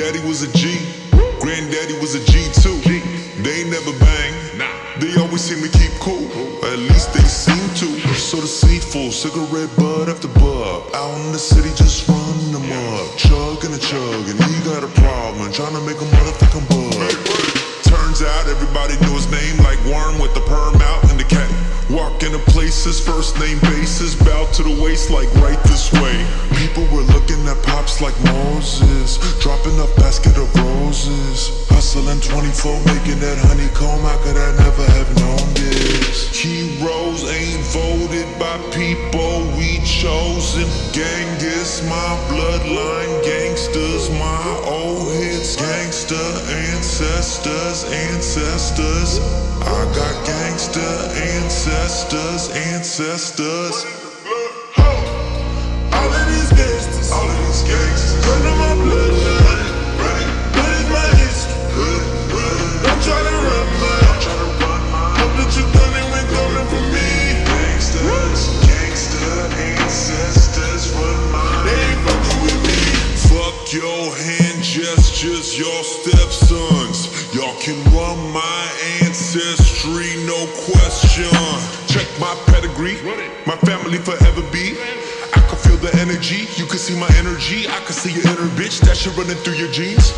Daddy was a G, granddaddy was a G too. They never bang, they always seem to keep cool. At least they seem to. So deceitful, cigarette butt after bud. Out in the city just running them up. Chugging and chugging, he got a problem. Trying to make a Places, first name basis, bow to the waist like right this way. People were looking at pops like Moses, dropping a basket of roses. Hustling 24, making that honeycomb. How could I never have known this? Heroes ain't voted by people we chosen. Gang is my bloodline, gangsters, ancestors, ancestors. I got gangster ancestors, ancestors. All of these gangsters, all of these gangsters, run my bloodline. What is my history? Don't try to run mine. Hope that you done it coming for me. Gangsters, gangster ancestors, run mine. They ain't with me. Fuck your hand gestures, your stepsons. Can run my ancestry, no question. Check my pedigree, my family forever be. I can feel the energy, you can see my energy. I can see your inner bitch, that shit running through your genes.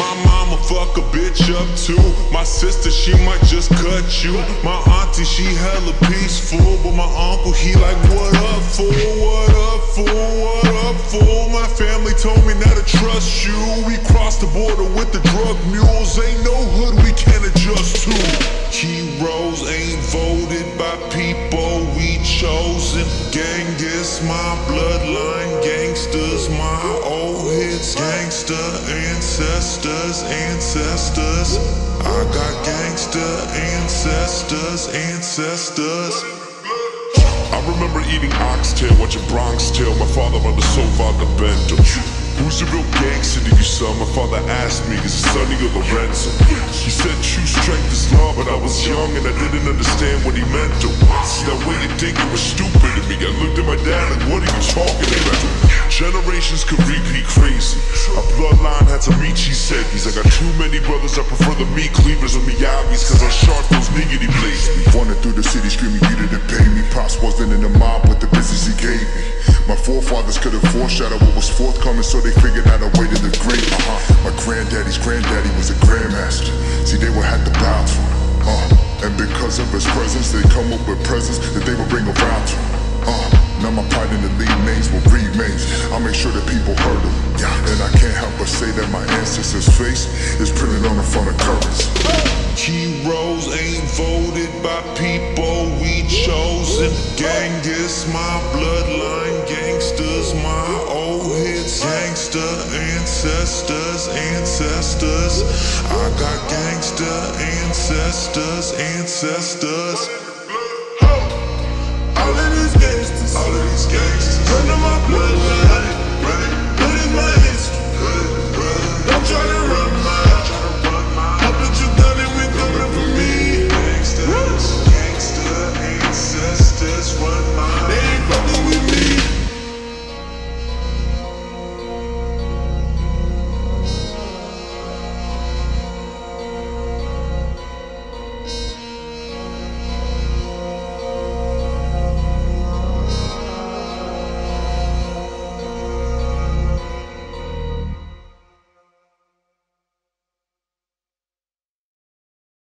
My mama fuck a bitch up too. My sister, she might just cut you. My auntie, she hella peaceful. But my uncle, he like, what up, fool? What up, fool? What up, fool? My family told me not to trust you. We crossed the border with the drug mules. Ain't no hood we can't adjust to. Heroes ain't voted by people we chosen. Gang is my bloodline. Gangsters, my old hits. Gangster ancestors, ancestors. I got gangster ancestors, ancestors. I remember eating oxtail, watching Bronx Tale. My father on the sofa on the bento. Who's the real gangster to you, son? My father asked me, is it Sonny or Lorenzo? He said true strength is love, but I was young and I didn't understand what he meant to. See, that way you think it was stupid to me. I looked at my dad like, what are you talking about? Generations could repeat He's I got too many brothers, I prefer the meat cleavers or Miyagi's, cause I sharp those niggity blades. Running through the city screaming, you didn't pay me. Pops wasn't in the mob, but the business he gave me. My forefathers could have foreshadowed what was forthcoming, so they figured out a way to the grave. Uh-huh. My granddaddy's granddaddy was a grandmaster. See, they would have to bow to him. Uh, and because of his presence, they come up with presents that they would bring around to him. Uh, now my pride in the names will remains. I make sure that people heard them. Ancestors' face is printed on the front of curtains. Heroes ain't voted by people we chosen. Gang is my bloodline, gangsters my old hits. Gangster ancestors, ancestors. I got gangster ancestors, ancestors.